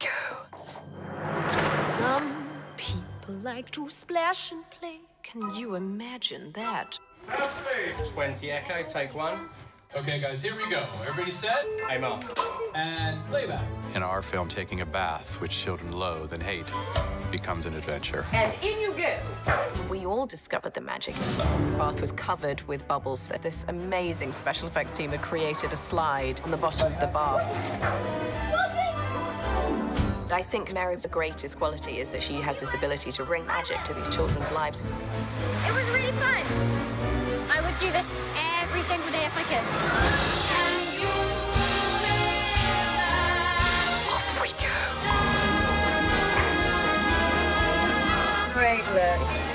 go. Some people like to splash and play. Can you imagine that? 20 Echo, take one. Okay, guys, here we go. Everybody set? Aim up. And playback. In our film, taking a bath, which children loathe and hate, becomes an adventure. And in you go. We all discovered the magic. The bath was covered with bubbles. That this amazing special effects team had created a slide on the bottom of the bath. I think Mary's greatest quality is that she has this ability to bring magic to these children's lives. It was really fun. I would do this every single day if I could. Great look.